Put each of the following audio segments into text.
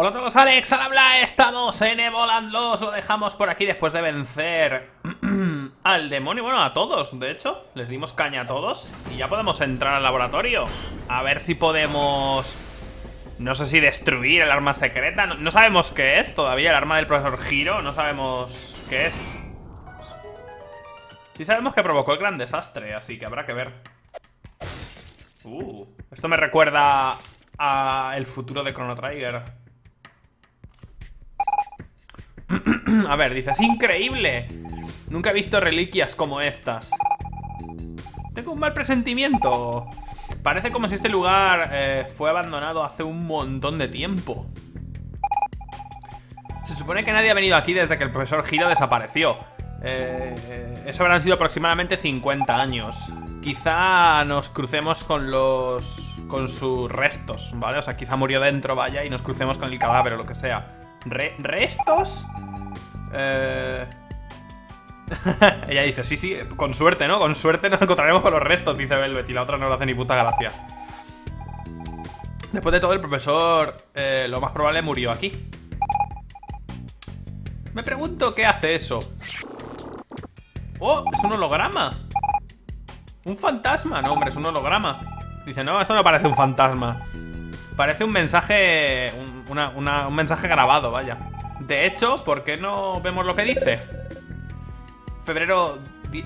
Hola a todos, Alex, al habla, estamos en Evoland lo dejamos por aquí después de vencer al demonio, bueno, a todos, de hecho, les dimos caña a todos y ya podemos entrar al laboratorio, a ver si podemos, no sé si destruir el arma secreta, no, no sabemos qué es todavía, el arma del profesor Giro, no sabemos qué es. Sí sabemos que provocó el gran desastre, así que habrá que ver. Uh, esto me recuerda a el futuro de Chrono Trigger. a ver, dice, es increíble. Nunca he visto reliquias como estas. Tengo un mal presentimiento. Parece como si este lugar eh, fue abandonado hace un montón de tiempo. Se supone que nadie ha venido aquí desde que el profesor Giro desapareció. Eh, eso habrán sido aproximadamente 50 años. Quizá nos crucemos con los... con sus restos, ¿vale? O sea, quizá murió dentro, vaya, y nos crucemos con el cadáver o lo que sea. ¿Restos? Eh... Ella dice, sí, sí, con suerte, ¿no? Con suerte nos encontraremos con los restos, dice Velvet, y la otra no lo hace ni puta gracia. Después de todo, el profesor, eh, lo más probable, murió aquí. Me pregunto qué hace eso. ¡Oh! Es un holograma. Un fantasma. No, hombre, es un holograma. Dice, no, eso no parece un fantasma. Parece un mensaje... Un, un mensaje grabado, vaya. De hecho, ¿por qué no vemos lo que dice? Febrero...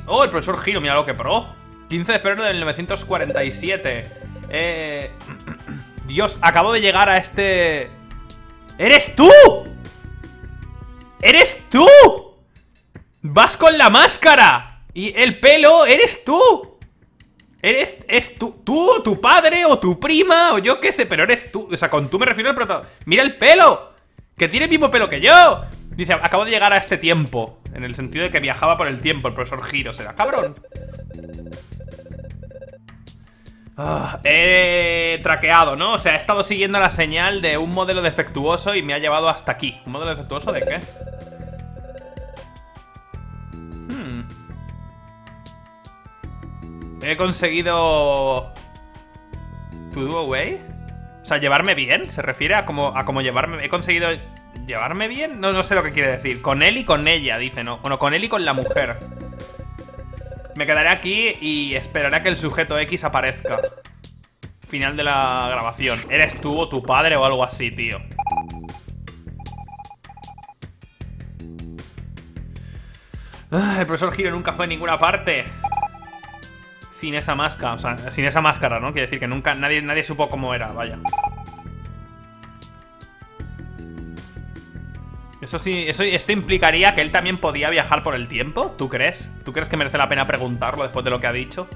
¡Oh, el profesor Giro! Mira lo que pro. 15 de febrero del 1947. Eh... Dios, acabo de llegar a este... ¡Eres tú! ¡Eres tú! ¡Vas con la máscara! Y el pelo, eres tú. Eres, es tú, tú, tu padre o tu prima o yo qué sé, pero eres tú. O sea, con tú me refiero al protagonista. ¡Mira el pelo! Que tiene el mismo pelo que yo. Dice, acabo de llegar a este tiempo. En el sentido de que viajaba por el tiempo, el profesor Giro. Será cabrón. Ah, he traqueado, ¿no? O sea, he estado siguiendo la señal de un modelo defectuoso y me ha llevado hasta aquí. ¿Un modelo defectuoso de qué? He conseguido... ¿To do away? O sea, llevarme bien, se refiere a como, a como llevarme... He conseguido llevarme bien, no, no sé lo que quiere decir. Con él y con ella, dice, ¿no? Bueno, con él y con la mujer. Me quedaré aquí y esperaré a que el sujeto X aparezca. Final de la grabación. ¿Eres tú o tu padre o algo así, tío? Ah, el profesor Giro nunca fue a ninguna parte sin esa máscara, o sea, sin esa máscara, ¿no? Quiere decir que nunca, nadie, nadie supo cómo era, vaya. Eso sí, eso, esto implicaría que él también podía viajar por el tiempo, ¿tú crees? ¿Tú crees que merece la pena preguntarlo después de lo que ha dicho?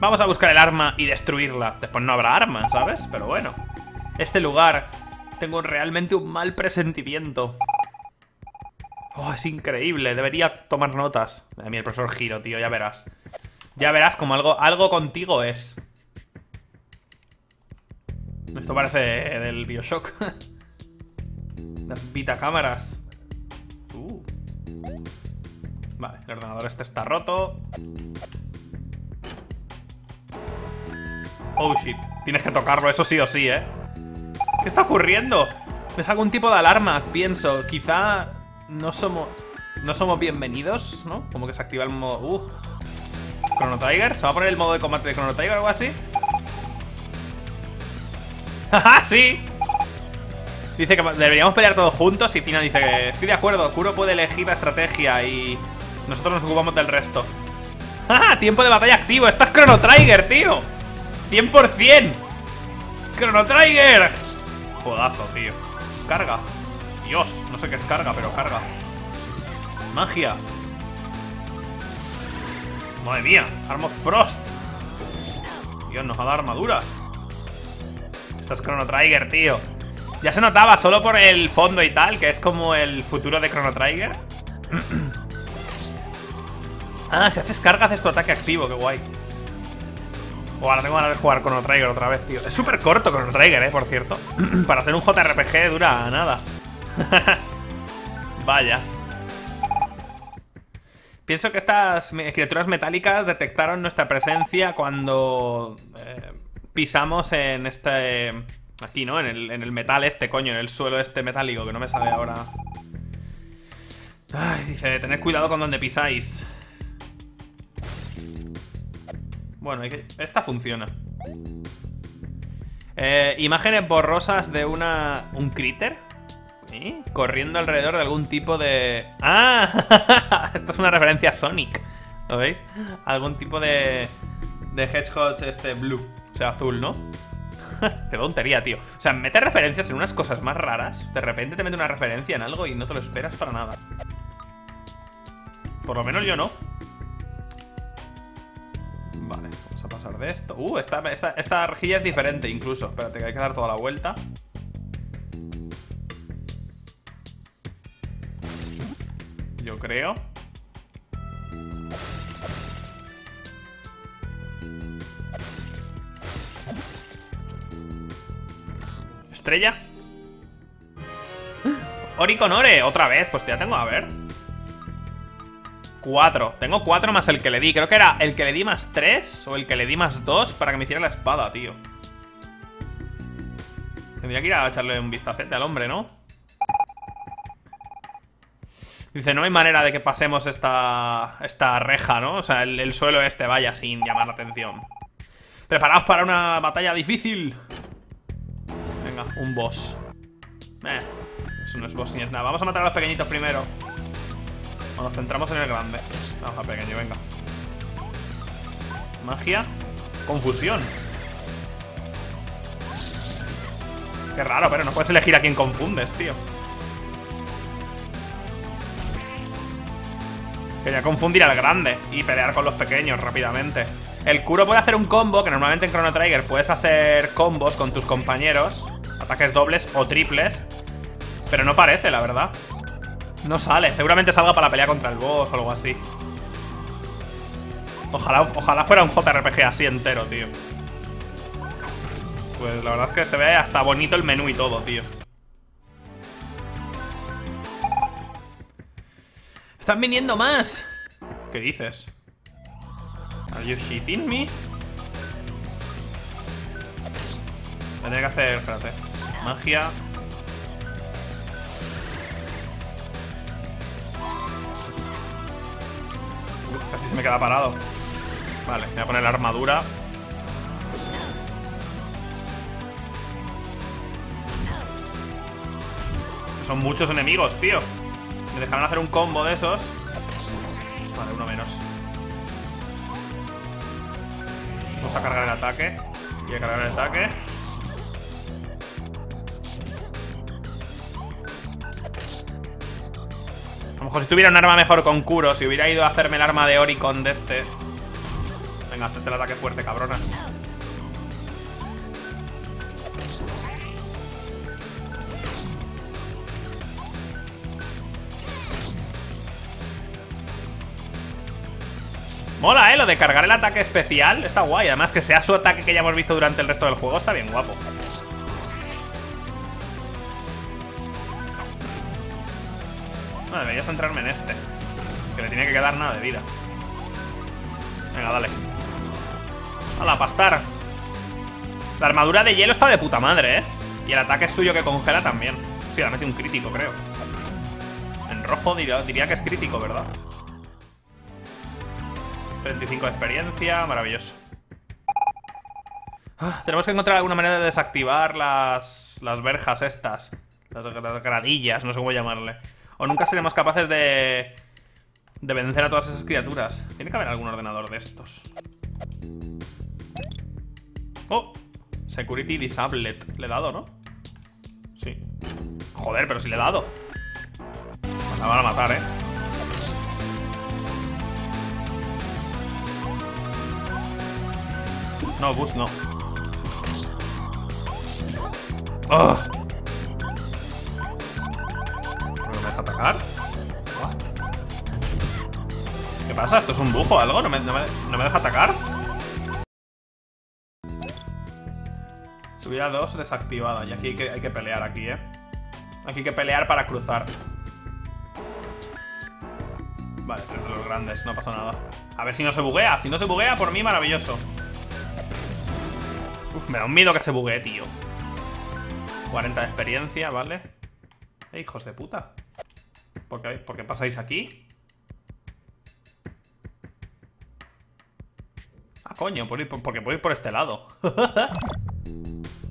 Vamos a buscar el arma y destruirla. Después no habrá arma, ¿sabes? Pero bueno. Este lugar... Tengo realmente un mal presentimiento. Oh, es increíble. Debería tomar notas. A mí el profesor Giro, tío, ya verás. Ya verás como algo, algo contigo es. Esto parece del Bioshock. Las vitacámaras. Uh. Vale, el ordenador este está roto. Oh shit. Tienes que tocarlo, eso sí o sí, ¿eh? ¿Qué está ocurriendo? Es algún tipo de alarma, pienso. Quizá no somos... No somos bienvenidos, ¿no? Como que se activa el modo... Uh. Chrono Tiger. ¿Se va a poner el modo de combate de Chrono Tiger o algo así? ¡Jaja! ¡Sí! Dice que deberíamos pelear todos juntos y Fina dice que estoy de acuerdo, Kuro puede elegir la estrategia y nosotros nos ocupamos del resto. ¡Ja! Tiempo de batalla activo. Esto es Chrono Trigger, tío. 100%. Chrono Trigger. Jodazo, tío. Carga. Dios, no sé qué es carga, pero carga. Magia. Madre mía, Armor Frost. Dios, nos ha dado armaduras. Esto es Chrono Trigger, tío. Ya se notaba, solo por el fondo y tal, que es como el futuro de Chrono Trigger. ah, si haces carga haces tu ataque activo, qué guay. Oh, ahora tengo ganas de jugar Chrono Trigger otra vez, tío. Es súper corto Chrono Trigger, eh, por cierto. Para hacer un JRPG dura nada. Vaya. Pienso que estas criaturas metálicas detectaron nuestra presencia cuando eh, pisamos en este Aquí, ¿no? En el, en el metal este, coño, en el suelo este metálico, que no me sale ahora. Ay, dice, tened cuidado con donde pisáis. Bueno, hay que... esta funciona. Eh, imágenes borrosas de una... ¿Un critter? Corriendo alrededor de algún tipo de... ¡Ah! Esto es una referencia a Sonic. ¿Lo veis? Algún tipo de... De Hedgehog este blue. O sea, azul, ¿no? Qué tontería, tío. O sea, mete referencias en unas cosas más raras. De repente te mete una referencia en algo y no te lo esperas para nada. Por lo menos yo no. Vale, vamos a pasar de esto. Uh, esta, esta, esta rejilla es diferente incluso. Espérate, que hay que dar toda la vuelta. Yo creo. Estrella. Ori con Ore, otra vez. Pues ya tengo, a ver. Cuatro. Tengo cuatro más el que le di. Creo que era el que le di más tres o el que le di más dos para que me hiciera la espada, tío. Tendría que ir a echarle un vistacete al hombre, ¿no? Dice, no hay manera de que pasemos esta, esta reja, ¿no? O sea, el, suelo este vaya sin llamar la atención. Preparaos para una batalla difícil. Venga, un boss. Eh, eso no es boss ni es nada. Vamos a matar a los pequeñitos primero. Nos centramos en el grande. Vamos a pequeño, venga. Magia. Confusión. Qué raro, pero no puedes elegir a quién confundes, tío. Quería confundir al grande y pelear con los pequeños rápidamente. El Kuro puede hacer un combo, que normalmente en Chrono Trigger puedes hacer combos con tus compañeros. Ataques dobles o triples. Pero no parece, la verdad. No sale, seguramente salga para la pelea contra el boss o algo así Ojalá, ojalá fuera un JRPG así entero, tío Pues la verdad es que se ve hasta bonito el menú y todo, tío ¡Están viniendo más! ¿Qué dices? ¿Are you shitting me? Tendría que hacer, espérate Magia Casi se me queda parado. Vale, voy a poner la armadura. Son muchos enemigos, tío. Me dejaron hacer un combo de esos. Vale, uno menos. Vamos a cargar el ataque. Voy a cargar el ataque. A lo mejor si tuviera un arma mejor con Kuro, si hubiera ido a hacerme el arma de Oricon de este. Venga, hazte el ataque fuerte, cabronas. Mola, ¿eh? Lo de cargar el ataque especial está guay. Además que sea su ataque que ya hemos visto durante el resto del juego está bien guapo. debería centrarme en este. Que le tiene que quedar nada de vida. Venga, dale. ¡Hala, pastar! La armadura de hielo está de puta madre, ¿eh? Y el ataque suyo que congela también. Sí, la mete un crítico, creo. En rojo diría que es crítico, ¿verdad? 35 de experiencia, maravilloso. Ah, tenemos que encontrar alguna manera de desactivar las, las verjas estas. Las, las gradillas, no sé cómo llamarle. O nunca seremos capaces de... De vencer a todas esas criaturas. Tiene que haber algún ordenador de estos. ¡Oh! Security Disabled. Le he dado, ¿no? Sí. Joder, pero si le he dado. Me van a matar, ¿eh? No, bus no. ¡Oh! atacar? ¿Qué pasa? ¿Esto es un bujo o algo? ¿No me, deja atacar? Subida 2 desactivada Y aquí hay que, hay que pelear aquí, ¿eh? Aquí hay que pelear para cruzar Vale, tres de los grandes, no pasa nada A ver si no se buguea, si no se buguea por mí maravilloso Uf, me da un miedo que se buguee, tío 40 de experiencia, ¿vale? Eh, hijos de puta. ¿Por qué, ¿Por qué pasáis aquí? Ah, coño, porque ir por este lado.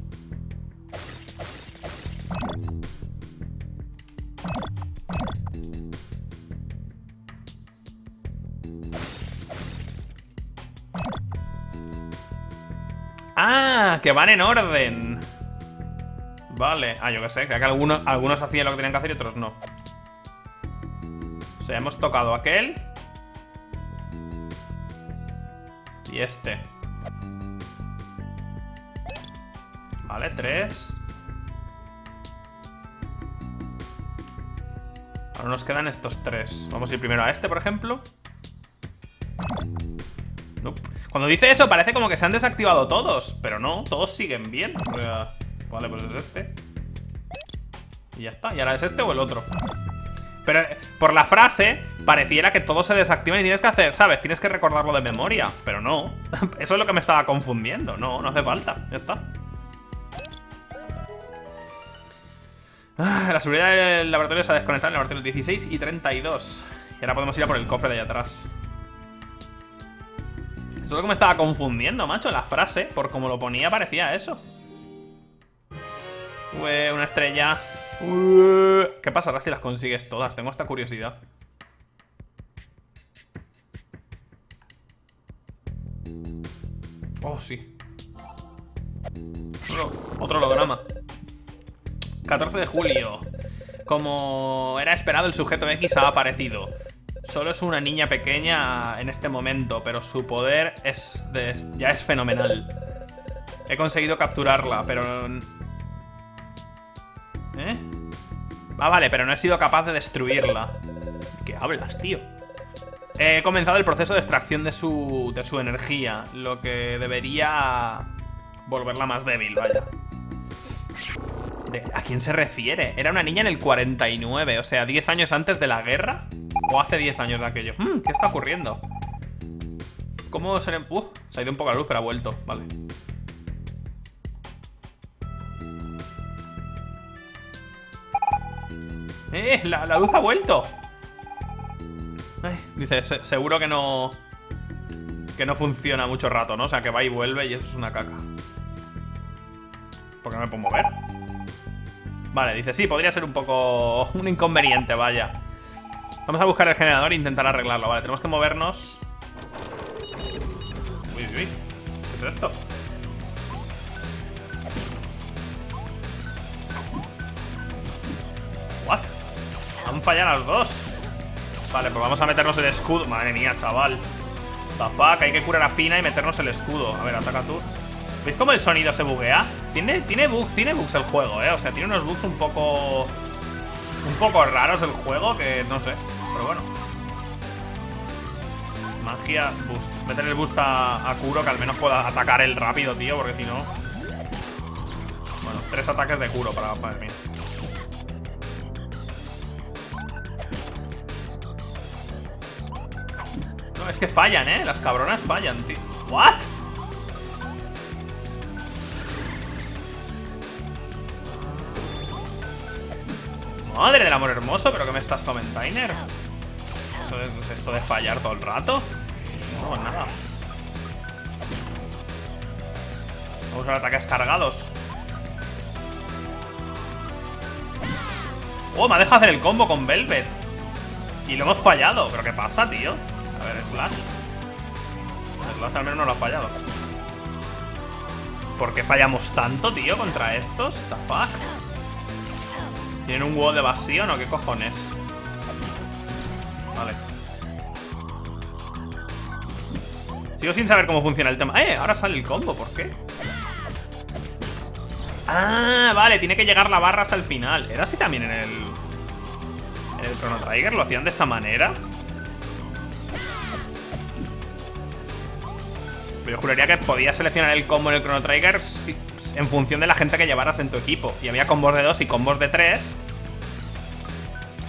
ah, que van en orden. Vale. Ah, yo qué sé, que algunos, algunos hacían lo que tenían que hacer y otros no. O sea, hemos tocado aquel. Y este. Vale, tres. Ahora nos quedan estos tres. Vamos a ir primero a este, por ejemplo. Cuando dice eso parece como que se han desactivado todos. Pero no, todos siguen bien. vale, pues es este. Y ya está. ¿Y ahora es este o el otro? Pero eh, por la frase, pareciera que todos se desactivan y tienes que hacer, ¿sabes? Tienes que recordarlo de memoria. Pero no. Eso es lo que me estaba confundiendo. No, no hace falta. Ya está. Ah, la seguridad del laboratorio se ha desconectado en el laboratorio 16 y 32. Y ahora podemos ir a por el cofre de allá atrás. Eso es lo que me estaba confundiendo, macho. La frase, por como lo ponía, parecía eso. Una estrella. ¿Qué pasará si las consigues todas? Tengo esta curiosidad. Oh, sí. Otro, otro holograma. 14 de julio. Como era esperado, el sujeto X ha aparecido. Solo es una niña pequeña en este momento, pero su poder es ya es fenomenal. He conseguido capturarla, pero... ¿Eh? Ah, vale, pero no he sido capaz de destruirla. ¿Qué hablas, tío? He comenzado el proceso de extracción de su, de su energía, lo que debería volverla más débil, vaya. ¿A quién se refiere? Era una niña en el 49, o sea, 10 años antes de la guerra. ¿O hace 10 años de aquello? Hmm, ¿Qué está ocurriendo? ¿Cómo se le... Uh, se ha ido un poco la luz, pero ha vuelto. Vale. ¡Eh! La, luz ha vuelto. dice, seguro que no... Que no funciona mucho rato, ¿no? O sea, que va y vuelve y eso es una caca. ¿Por qué no me puedo mover? Vale, dice, sí, podría ser un poco... Un inconveniente, vaya. Vamos a buscar el generador e intentar arreglarlo. Vale, tenemos que movernos. Uy, uy, uy. ¿Qué es esto? What? Han fallado las dos. Vale, pues vamos a meternos el escudo. Madre mía, chaval. The fuck, hay que curar a Fina y meternos el escudo. A ver, ataca tú. ¿Veis cómo el sonido se buguea? Tiene, tiene bugs, tiene bugs el juego, eh. O sea, tiene unos bugs un poco. Un poco raros el juego que no sé pero bueno. Magia, boost. Meter el boost a, a Kuro que al menos pueda atacar el rápido, tío, porque si no... Bueno, tres ataques de Kuro para, para mí. No, es que fallan, ¿eh? Las cabronas fallan, tío. ¿What? Madre del amor hermoso, ¿pero qué me estás comentando, ¿Eso es esto de fallar todo el rato? No, pues nada. Vamos a usar ataques cargados. Oh, me ha dejado hacer el combo con Velvet. Y lo hemos fallado. ¿Pero qué pasa, tío? A ver, Slash. Slash al menos no lo ha fallado. ¿Por qué fallamos tanto, tío, contra estos? Fuck? ¿Tienen un huevo de evasión o qué cojones? Vale. Sigo sin saber cómo funciona el tema. ¡Eh! Ahora sale el combo, ¿por qué? Ah, vale, tiene que llegar la barra hasta el final. ¿Era así también en el... En el Chrono Trigger? ¿Lo hacían de esa manera? Pero yo juraría que podías seleccionar el combo en el Chrono Trigger en función de la gente que llevaras en tu equipo. Y había combos de dos y combos de tres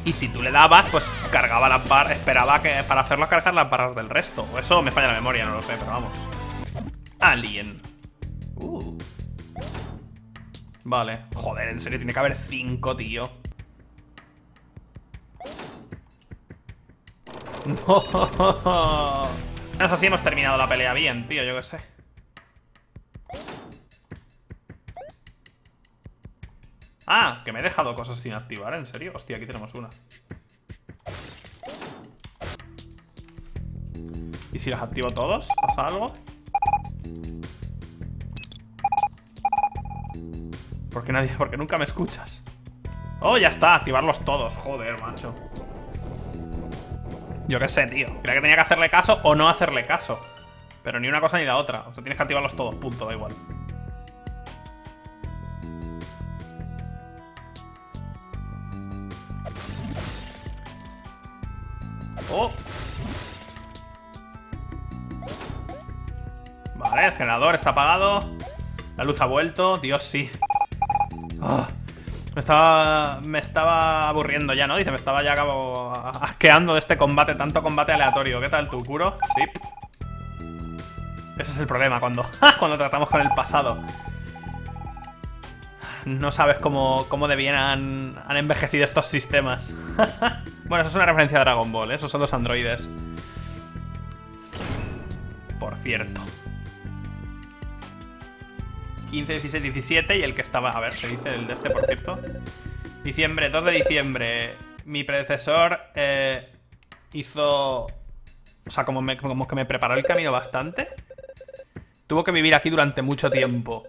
y si tú le dabas, pues cargaba las barras, esperaba que para hacerlo cargar las barras del resto. Eso me falla la memoria, no lo sé, pero vamos. Alien. Uh. Vale. Joder, en serio, tiene que haber cinco, tío. No. Si hemos terminado la pelea bien, tío, yo qué sé. Ah, que me he dejado cosas sin activar, ¿en serio? Hostia, aquí tenemos una. ¿Y si las activo todos? ¿Pasa algo? ¿Por qué nadie? Porque nunca me escuchas. Oh, ya está, activarlos todos. Joder, macho. Yo qué sé, tío. Creía que tenía que hacerle caso o no hacerle caso. Pero ni una cosa ni la otra. O sea, tienes que activarlos todos, punto, da igual. Generador está apagado. La luz ha vuelto. Dios, sí. Ah. Me estaba, me estaba aburriendo ya, ¿no? Dice, me estaba ya acabo asqueando de este combate, tanto combate aleatorio. ¿Qué tal tu curo? Sí. Ese es el problema cuando, cuando tratamos con el pasado. No sabes cómo, cómo de bien han, han envejecido estos sistemas. bueno, eso es una referencia a Dragon Ball, ¿eh? Esos son los androides. Por cierto. 15, 16, 17 y el que estaba... A ver, ¿qué dice el de este, por cierto? Diciembre, 2 de diciembre. Mi predecesor eh, hizo... O sea, como, como que me preparó el camino bastante. Tuvo que vivir aquí durante mucho tiempo.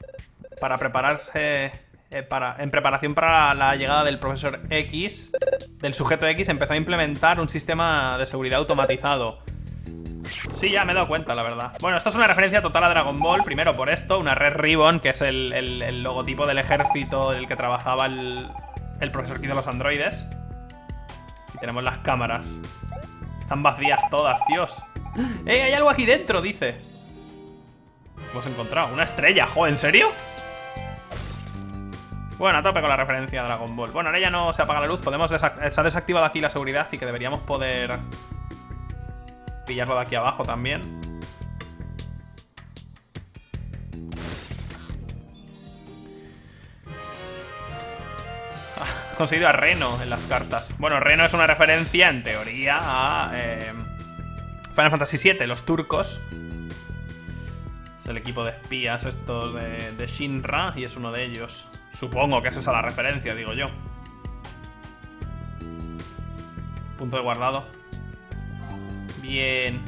Para prepararse... Eh, para, en preparación para la llegada del profesor X, del sujeto X, empezó a implementar un sistema de seguridad automatizado Sí, ya me he dado cuenta, la verdad. Bueno, esto es una referencia total a Dragon Ball. Primero por esto, una Red Ribbon, que es el, logotipo del ejército en el que trabajaba el, el profesor que hizo los androides. Y tenemos las cámaras. Están vacías todas, Dios. ¡Eh, hay algo aquí dentro! Dice. hemos encontrado? Una estrella, jo, ¿en serio? Bueno, a tope con la referencia a Dragon Ball. Bueno, ahora ya no se apaga la luz. Podemos se ha desactivado aquí la seguridad, así que deberíamos poder pillarlo de aquí abajo también. Ah, conseguido a Reno en las cartas. Bueno, Reno es una referencia, en teoría, a eh, Final Fantasy VII, los turcos. Es el equipo de espías estos de, Shinra y es uno de ellos. Supongo que es esa la referencia, digo yo. Punto de guardado. Bien.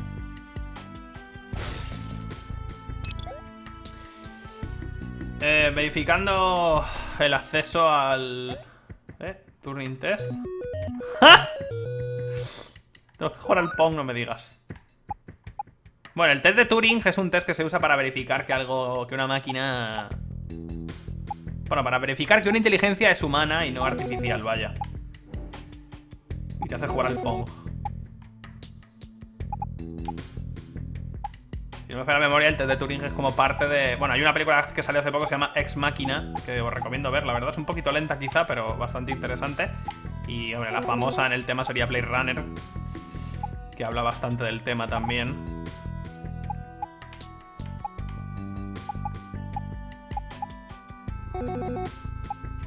Eh, verificando el acceso al... ¿Eh? Turing test. ¡Ja! Tengo que jugar al Pong, no me digas. Bueno, el test de Turing es un test que se usa para verificar que algo... Que una máquina... Bueno, para verificar que una inteligencia es humana y no artificial, vaya. Y te hace jugar al Pong. Si no me falla la memoria, el test de Turing es como parte de... Bueno, hay una película que salió hace poco que se llama Ex Máquina, que os recomiendo ver. La verdad es un poquito lenta quizá, pero bastante interesante. Y, hombre, la famosa en el tema sería Blade Runner, que habla bastante del tema también.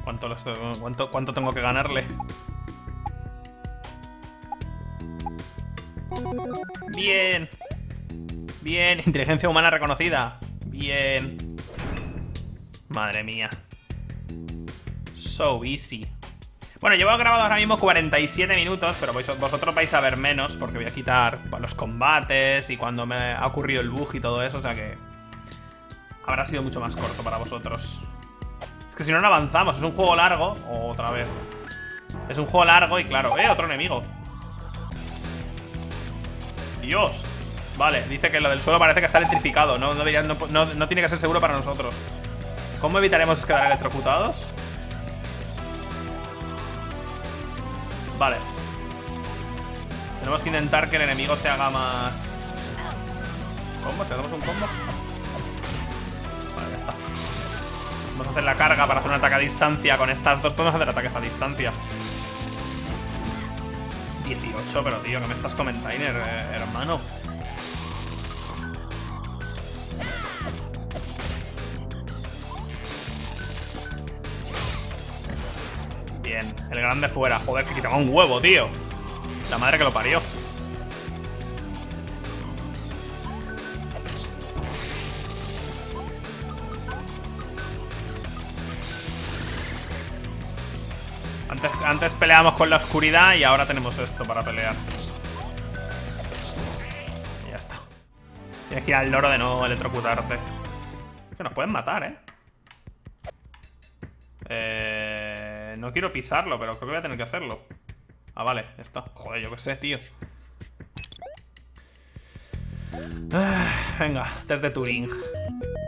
¿Cuánto, cuánto, cuánto tengo que ganarle? Bien. Bien, inteligencia humana reconocida. Bien. Madre mía. So easy. Bueno, llevo grabado ahora mismo 47 minutos, pero vosotros vais a ver menos porque voy a quitar los combates y cuando me ha ocurrido el bug y todo eso, o sea que habrá sido mucho más corto para vosotros. Es que si no, no avanzamos, es un juego largo, otra vez. Es un juego largo y claro, ¡eh! Otro enemigo. Dios. Vale, dice que lo del suelo parece que está electrificado No, no, tiene que ser seguro para nosotros ¿Cómo evitaremos quedar electrocutados? Vale Tenemos que intentar que el enemigo se haga más... ¿Combo? ¿Te damos un combo? Vale, ya está Vamos a hacer la carga para hacer un ataque a distancia Con estas dos podemos hacer ataques a distancia 18, pero tío, ¿qué me estás comentando, eh, hermano? El grande fuera. Joder, que quitaba un huevo, tío. La madre que lo parió. Antes, antes peleábamos con la oscuridad y ahora tenemos esto para pelear. Y ya está. Tienes que ir al loro de no electrocutarte. Que nos pueden matar, ¿eh? Eh, no quiero pisarlo, pero creo que voy a tener que hacerlo. Ah, vale, ya está. Joder, yo qué sé, tío. Ah, venga, test de Turing.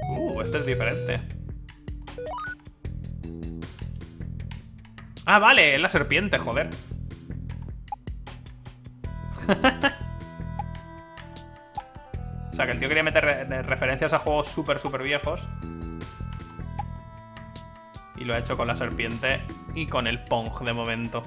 Uh, este es diferente. Ah, vale, es la serpiente, joder. o sea, que el tío quería meter re referencias a juegos súper, súper viejos. Y lo ha hecho con la serpiente y con el Pong de momento.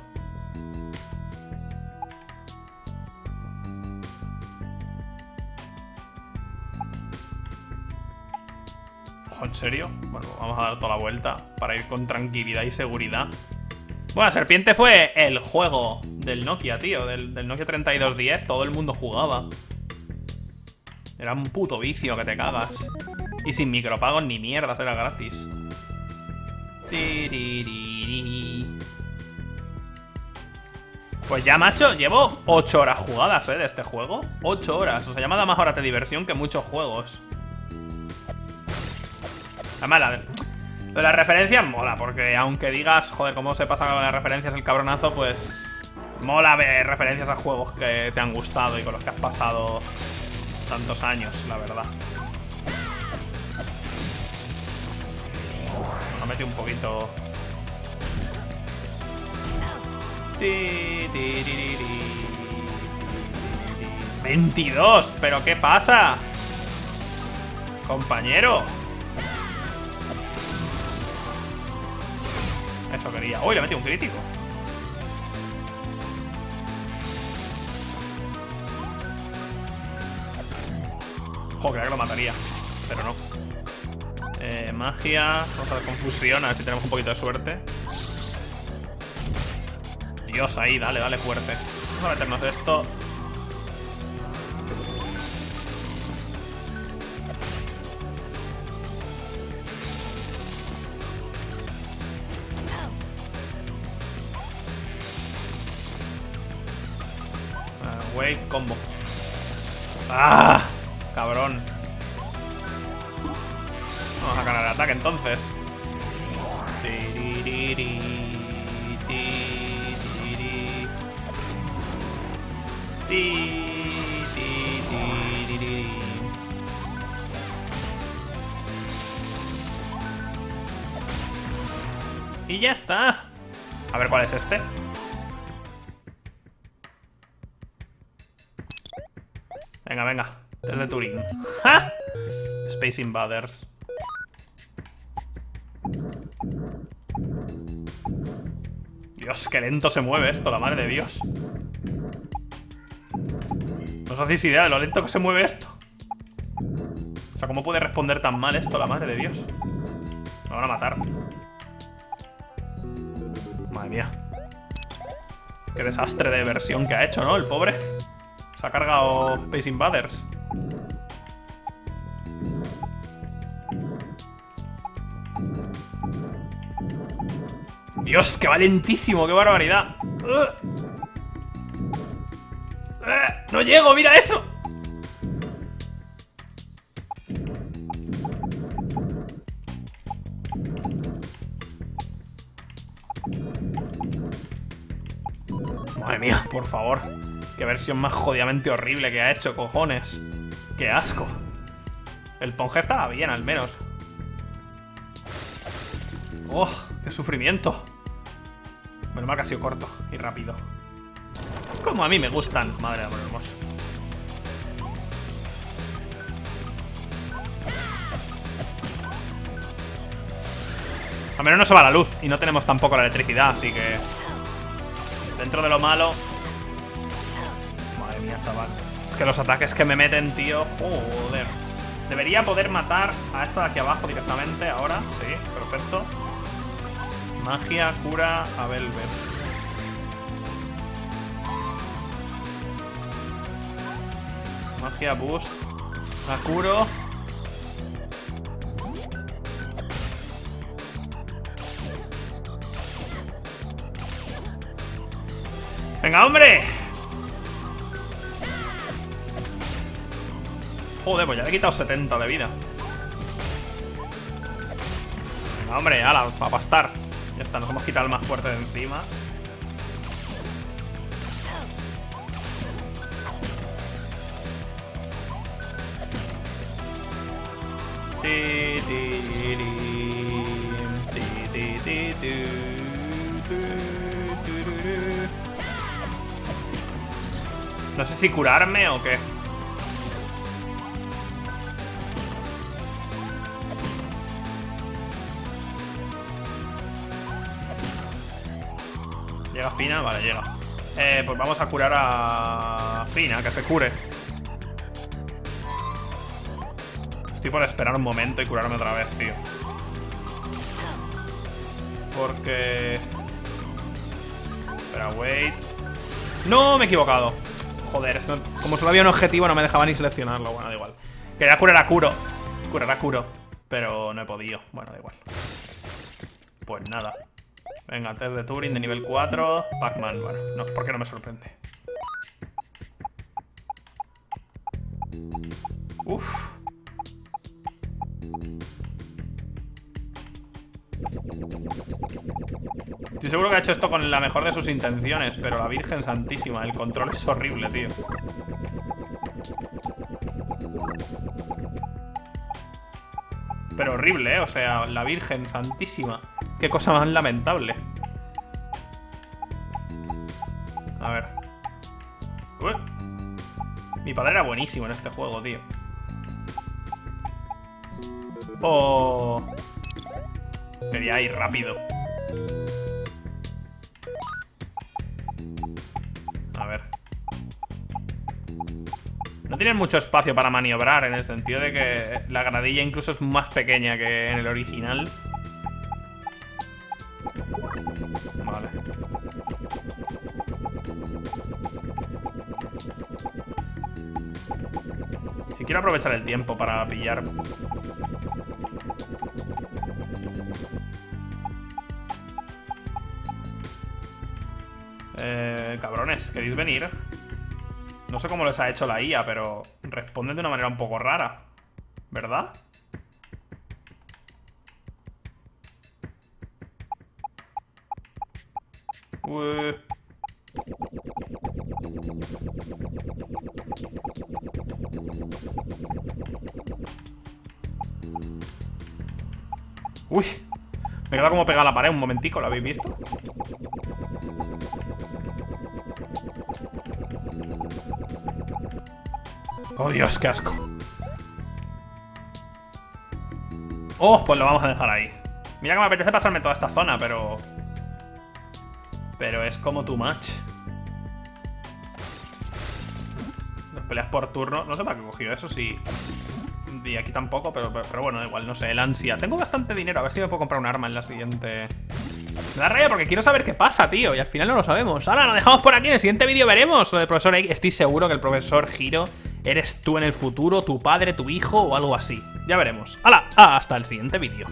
¿En serio? Bueno, vamos a dar toda la vuelta para ir con tranquilidad y seguridad. Bueno, Serpiente fue el juego del Nokia, tío. Del, del, Nokia 3210. Todo el mundo jugaba. Era un puto vicio que te cagas. Y sin micropagos ni mierda, era gratis. Pues ya, macho, llevo 8 horas jugadas, ¿eh? De este juego. 8 horas. O sea, ya me da más horas de diversión que muchos juegos. Además, la, lo de las referencias mola, porque aunque digas, joder, cómo se pasa con las referencias el cabronazo, pues mola ver referencias a juegos que te han gustado y con los que has pasado tantos años, la verdad. Uf, me metí un poquito... 22, pero ¿qué pasa? Compañero Eso quería. ¡Uy! Le metí un crítico. Joder, que lo mataría. Pero no. Magia. Vamos a ver confusión, a ver si tenemos un poquito de suerte. Dios, ahí, dale, dale fuerte. Vamos a meternos esto. Wave combo. ¡Ah! Cabrón. Ganar el ataque entonces. Y ya está. A ver cuál es este. Venga, venga. Es de Turing. ¡Ja! Space Invaders. Dios, qué lento se mueve esto, la madre de Dios. No os hacéis idea de lo lento que se mueve esto. O sea, ¿cómo puede responder tan mal esto, la madre de Dios? Me van a matar. Madre mía. Qué desastre de versión que ha hecho, ¿no? El pobre. Se ha cargado Space Invaders. Dios, qué valentísimo, qué barbaridad. Uh. Uh, no llego, mira eso. Madre mía, por favor. Qué versión más jodidamente horrible que ha hecho, cojones. Qué asco. El ponje estaba bien, al menos. ¡Oh! ¡Qué sufrimiento! Menos mal ha sido corto y rápido. Como a mí me gustan. Madre de amor hermoso. A menos no se va la luz y no tenemos tampoco la electricidad, así que... Dentro de lo malo, chaval. Es que los ataques que me meten, tío. Joder. Debería poder matar a esta de aquí abajo directamente ahora. Sí, perfecto. Magia, cura, a Velvet. Magia, boost. La curo. ¡Venga, hombre! Joder, pues ya le he quitado 70 de vida. Venga, hombre, ala, para pastar. Ya está, nos hemos quitado el más fuerte de encima. No sé si curarme o qué. Fina, vale, llega. Eh, pues vamos a curar a Fina, que se cure. Estoy por esperar un momento y curarme otra vez, tío. Porque... Espera, wait. ¡No! Me he equivocado. Joder, como solo había un objetivo no me dejaba ni seleccionarlo. Bueno, da igual. Quería curar a Kuro. Curar a Kuro. Pero no he podido. Bueno, da igual. Pues nada. Venga, test de Turing de nivel 4. Pac-Man, bueno, no, ¿por qué no me sorprende? Uf. Estoy seguro que ha hecho esto con la mejor de sus intenciones, pero la Virgen Santísima, el control es horrible, tío. Pero horrible, ¿eh? O sea, la Virgen Santísima. Qué cosa más lamentable. A ver. Mi padre era buenísimo en este juego, tío. Oh. Quería ir rápido. Tienen mucho espacio para maniobrar, en el sentido de que la gradilla incluso es más pequeña que en el original. Vale. Si quiero aprovechar el tiempo para pillar Eh, cabrones, ¿queréis venir? No sé cómo les ha hecho la IA, pero responden de una manera un poco rara. ¿Verdad? Uy. Uy. Me queda como pegada a la pared un momentico, ¿lo habéis visto? Oh, Dios, qué asco. Oh, pues lo vamos a dejar ahí. Mira que me apetece pasarme toda esta zona, pero... Pero es como too much. Las peleas por turno... No sé para qué he cogido eso, sí. Y aquí tampoco, pero, pero, bueno, igual, no sé, el ansia. Tengo bastante dinero, a ver si me puedo comprar un arma en la siguiente... Me da raya porque quiero saber qué pasa, tío. Y al final no lo sabemos. Ahora lo dejamos por aquí. En el siguiente vídeo veremos lo del profesor. Estoy seguro que el profesor Giro eres tú en el futuro, tu padre, tu hijo o algo así. Ya veremos. ¡Hala! Hasta el siguiente vídeo.